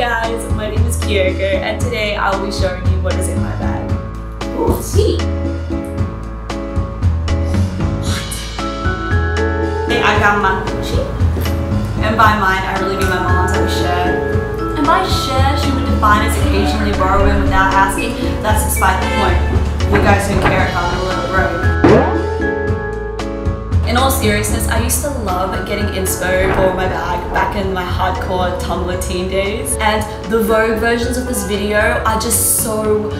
guys, my name is Kyoko and today I will be showing you what is in my bag. Ooh, see. I got my Gucci. And by mine, I really mean my mom's I share. And by share, she would define as occasionally borrowing without asking. That's despite the point. You guys don't care if I'm a little broke. In all seriousness, I used to love getting inspo for my bag back in my hardcore Tumblr teen days. And the Vogue versions of this video are just so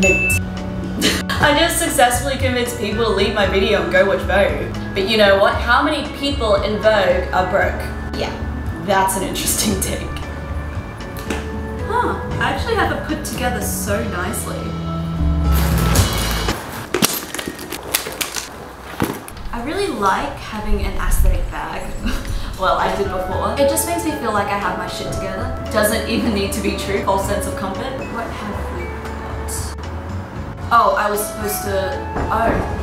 mint. I just successfully convinced people to leave my video and go watch Vogue. But you know what? How many people in Vogue are broke? Yeah, that's an interesting take. Huh, I actually have it put together so nicely. Really like having an aesthetic bag. well, I did before. It just makes me feel like I have my shit together. Doesn't even need to be true. Whole sense of comfort. What have we got? Oh, I was supposed to... Oh.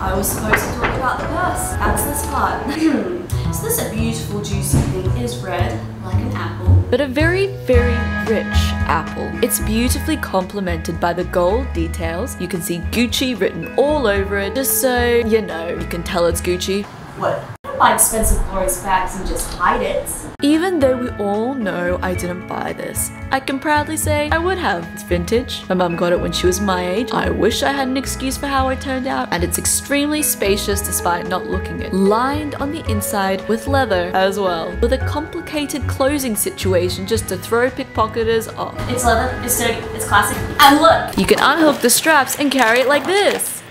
I was supposed to talk about the purse. That's this part. so this a beautiful juicy thing is red, like an apple. But a very, very rich apple. It's beautifully complemented by the gold details. You can see Gucci written all over it, just so you know, you can tell it's Gucci. What? Buy expensive glorious bags and just hide it. Even though we all know I didn't buy this, I can proudly say I would have. It's vintage. My mum got it when she was my age. I wish I had an excuse for how I turned out, and it's extremely spacious despite not looking it. Lined on the inside with leather as well, with a complicated closing situation just to throw pickpocketers off. It's leather, it's sturdy, it's classic, and look! You can unhook the straps and carry it like this.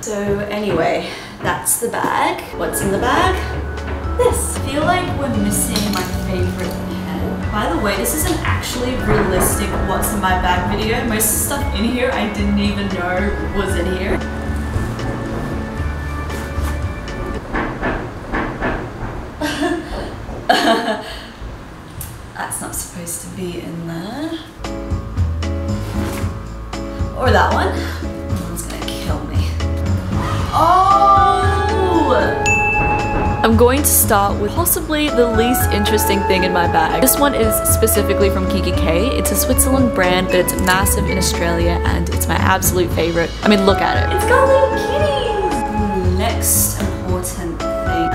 So anyway, that's the bag. What's in the bag? This. I feel like we're missing my favorite pen. By the way, this isn't actually realistic what's in my bag video. Most of the stuff in here I didn't even know was in here. That's not supposed to be in there. Or that one. That gonna kill me. Oh! I'm going to start with possibly the least interesting thing in my bag. This one is specifically from Kikki K. It's a Switzerland brand, but it's massive in Australia and it's my absolute favorite. I mean, look at it. It's got little kitties! Next important thing.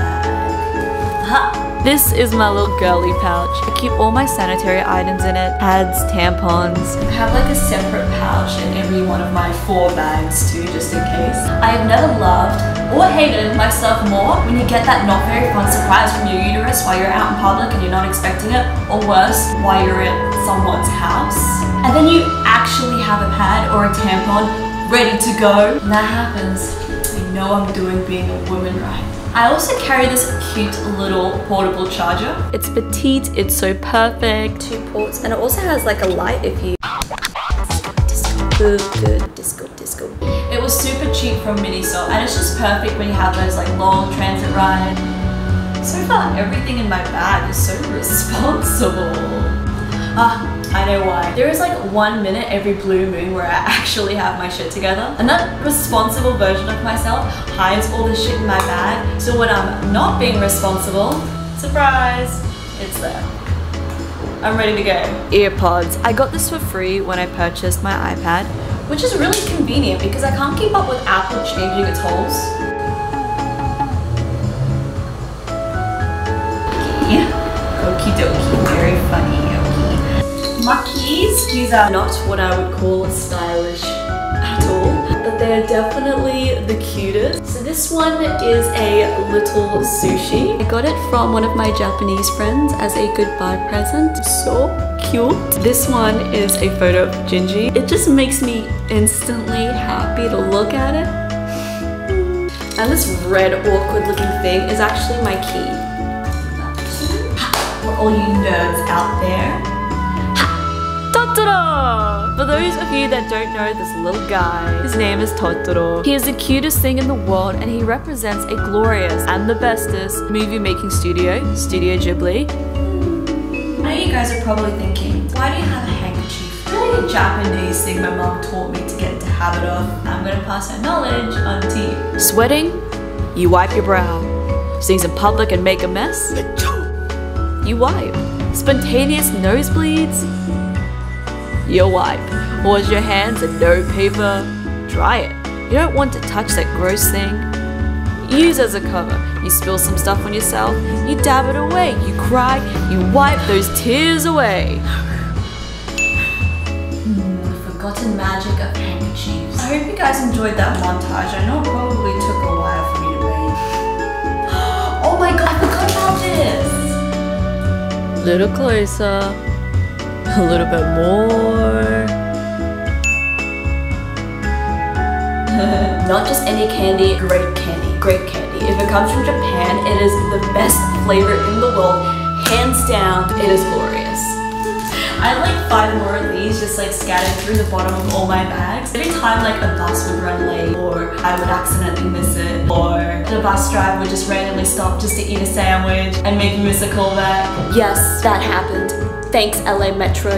Ha! This is my little girly pouch. I keep all my sanitary items in it, pads, tampons. I have like a separate pouch in every one of my four bags too, just in case. I have never loved or hated myself more when you get that not very fun surprise from your uterus while you're out in public and you're not expecting it, or worse, while you're at someone's house. And then you actually have a pad or a tampon ready to go. And that happens. You know I'm doing being a woman right. I also carry this cute little portable charger. It's petite, it's so perfect. Two ports, and it also has like a light if you... Disco, good, good, disco, disco. It was super cheap from Miniso, and it's just perfect when you have those like long transit ride. So far, everything in my bag is so responsible. Ah, I know why. There is like one minute every blue moon where I actually have my shit together. And that responsible version of myself hides all the shit in my bag. So when I'm not being responsible, surprise, it's there. I'm ready to go. Earpods. I got this for free when I purchased my iPad. Which is really convenient because I can't keep up with Apple changing its holes. Okie dokie, very funny. My keys, these are not what I would call stylish at all, but they're definitely the cutest. So this one is a little sushi. I got it from one of my Japanese friends as a goodbye present. So cute. This one is a photo of Gingy. It just makes me instantly happy to look at it. And this red awkward looking thing is actually my key. For all you nerds out there, Totoro! For those of you that don't know this little guy, his name is Totoro. He is the cutest thing in the world and he represents a glorious and the bestest movie making studio, Studio Ghibli. I know you guys are probably thinking, why do you have a handkerchief? It's Really a Japanese thing my mom taught me to get into habit of. I'm gonna pass her knowledge on to you. Sweating? You wipe your brow. Sneeze in public and make a mess? You wipe. Spontaneous nosebleeds? You wipe. Wash your hands and no paper. Dry it. You don't want to touch that gross thing. Use as a cover. You spill some stuff on yourself, you dab it away. You cry, you wipe those tears away. Hmm, the forgotten magic of handkerchiefs. I hope you guys enjoyed that montage. I know it probably took a while for me to read. Oh my god, I forgot about this! Little closer. A little bit more. Not just any candy, great candy, great candy. If it comes from Japan, it is the best flavor in the world. Hands down, it is glorious. I had like five more of these just like scattered through the bottom of all my bags. Every time like a bus would run late or I would accidentally miss it or the bus driver would just randomly stop just to eat a sandwich and make me miss a callback. Yes, that happened. Thanks LA Metro.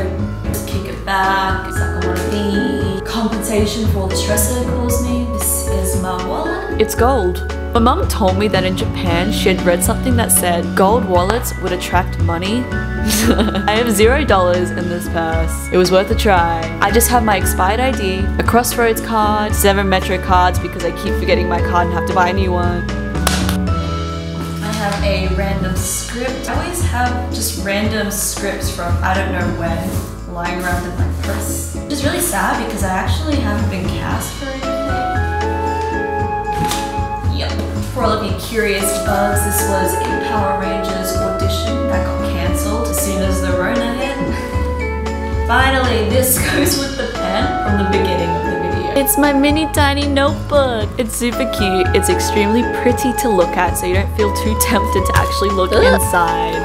Kick it back, suck on one of these. Compensation for all the stress that it caused me. This is my wallet. It's gold. My mum told me that in Japan she had read something that said gold wallets would attract money. I have zero dollars in this purse. It was worth a try. I just have my expired ID, a Crossroads card, seven Metro cards because I keep forgetting my card and have to buy a new one. A random script. I always have just random scripts from I don't know when lying around in my purse. Which is really sad because I actually haven't been cast for anything. Yep. For all of you curious bugs, this was a Power Rangers audition that got cancelled as soon as the Rona hit. Finally, this goes with the pen from the beginning. It's my mini tiny notebook. It's super cute. It's extremely pretty to look at so you don't feel too tempted to actually look inside.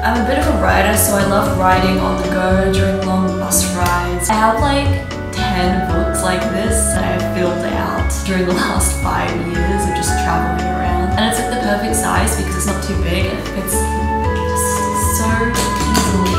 I'm a bit of a writer, so I love writing on the go during long bus rides. I have like 10 books like this that I've filled out during the last five years of just traveling around. And it's like the perfect size because it's not too big and it fits just so easily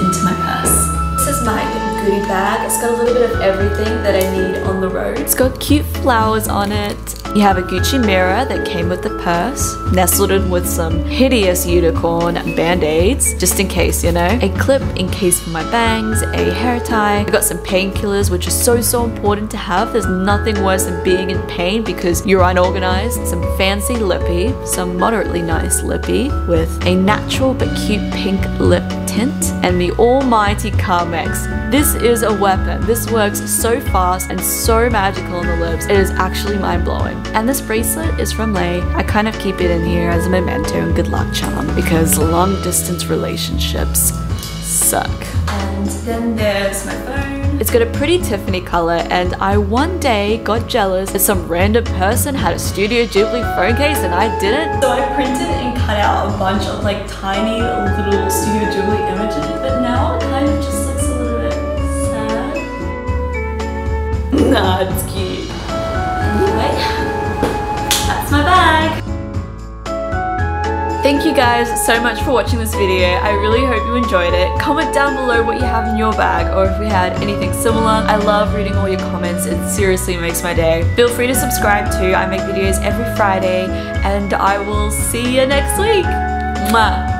into my purse. This is my goodie bag. It's got a little bit of everything that I need on the road. It's got cute flowers on it. You have a Gucci mirror that came with the purse, nestled in with some hideous unicorn band-aids, just in case, you know. A clip in case for my bangs, a hair tie. I got some painkillers, which is so, so important to have. There's nothing worse than being in pain because you're unorganized. Some fancy lippy, some moderately nice lippy with a natural but cute pink lip and the almighty Carmex. This is a weapon. This works so fast and so magical on the lips. It is actually mind-blowing. And this bracelet is from Lay. I kind of keep it in here as a memento and good luck charm because long distance relationships suck. And then there's my phone. It's got a pretty Tiffany color, and I one day got jealous that some random person had a Studio Ghibli phone case and I didn't. So I printed and cut out a bunch of like tiny little Studio Ghibli images, but now guys so much for watching this video. I really hope you enjoyed it. Comment down below what you have in your bag or if we had anything similar. I love reading all your comments. It seriously makes my day. Feel free to subscribe too. I make videos every Friday and I will see you next week. Mwah.